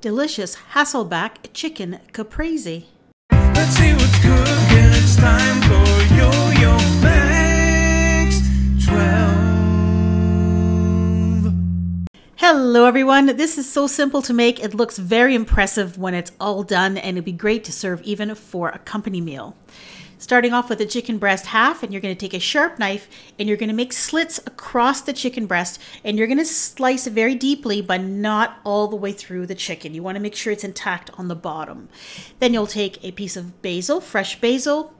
delicious Hasselback chicken caprese. Let's see what's cooking. It's time for Yo-Yo Max 12. Hello everyone, this is so simple to make. It looks very impressive when it's all done and it'd be great to serve even for a company meal. Starting off with the chicken breast half and you're going to take a sharp knife and you're going to make slits across the chicken breast and you're going to slice very deeply but not all the way through the chicken. You want to make sure it's intact on the bottom. Then you'll take a piece of basil, fresh basil,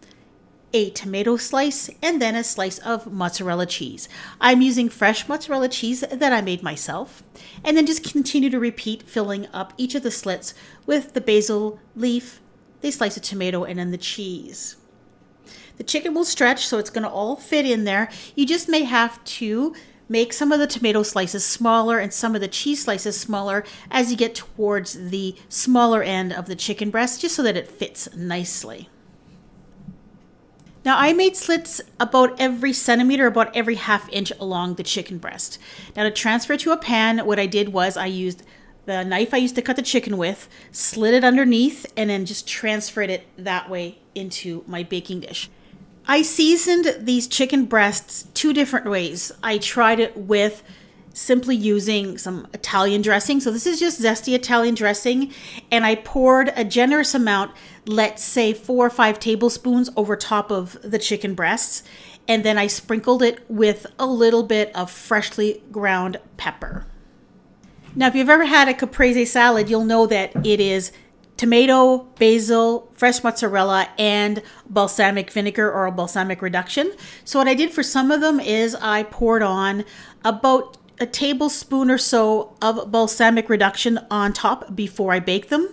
a tomato slice, and then a slice of mozzarella cheese. I'm using fresh mozzarella cheese that I made myself. And then just continue to repeat filling up each of the slits with the basil leaf, the slice of tomato, and then the cheese. The chicken will stretch, so it's going to all fit in there. You just may have to make some of the tomato slices smaller and some of the cheese slices smaller as you get towards the smaller end of the chicken breast, just so that it fits nicely. Now I made slits about every centimeter, about every half inch along the chicken breast. Now to transfer to a pan, what I did was I used the knife I used to cut the chicken with, slid it underneath, and then just transferred it that way into my baking dish. I seasoned these chicken breasts two different ways. I tried it with simply using some Italian dressing. So this is just zesty Italian dressing. And I poured a generous amount, let's say four or five tablespoons over top of the chicken breasts. And then I sprinkled it with a little bit of freshly ground pepper. Now, if you've ever had a caprese salad, you'll know that it is tomato, basil, fresh mozzarella, and balsamic vinegar or a balsamic reduction. So what I did for some of them is I poured on about a tablespoon or so of balsamic reduction on top before I bake them.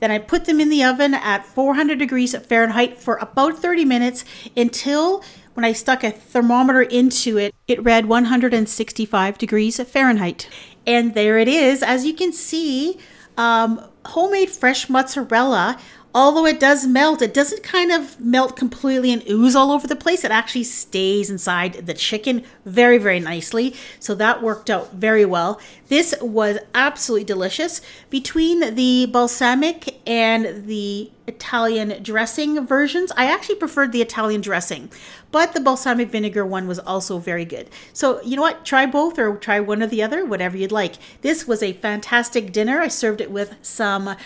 Then I put them in the oven at 400 degrees Fahrenheit for about 30 minutes until when I stuck a thermometer into it, it read 165 degrees Fahrenheit. And there it is. As you can see, um, homemade fresh mozzarella, although it does melt, it doesn't kind of melt completely and ooze all over the place. It actually stays inside the chicken very, very nicely. So that worked out very well. This was absolutely delicious. Between the balsamic and the Italian dressing versions, I actually preferred the Italian dressing, but the balsamic vinegar one was also very good. So, you know what? Try both or try one or the other, whatever you'd like. This was a fantastic dinner. I served it with some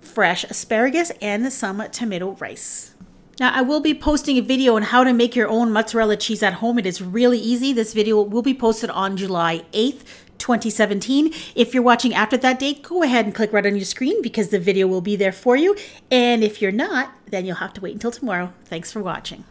fresh asparagus and some tomato rice. Now, I will be posting a video on how to make your own mozzarella cheese at home. It is really easy. This video will be posted on July 8th, 2017. If you're watching after that date, go ahead and click right on your screen because the video will be there for you. And if you're not, then you'll have to wait until tomorrow. Thanks for watching.